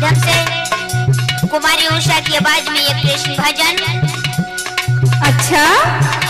माध्यम से कुमारी उषा की आवाज़ में ये कृष्ण भजन अच्छा।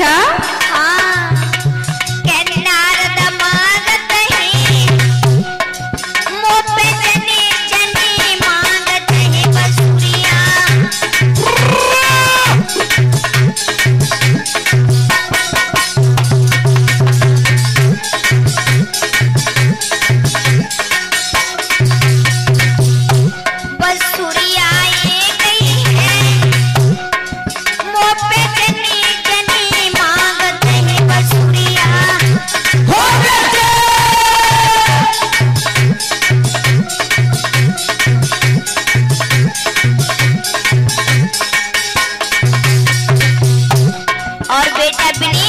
啥 baby